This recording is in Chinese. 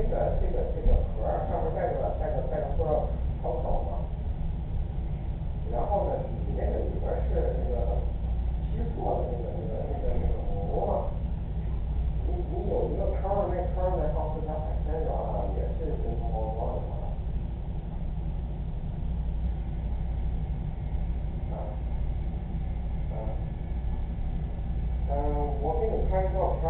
这个这个这个盒儿上面带个带个带个塑料抛口嘛，然后呢，里面的里边是那个皮做的那个那个那个那个膜嘛。你你有一个坑儿，那坑儿呢放四条海参啊，也是红红光光的。啊，嗯、啊，嗯、我给你拍照片。